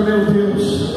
meu Deus.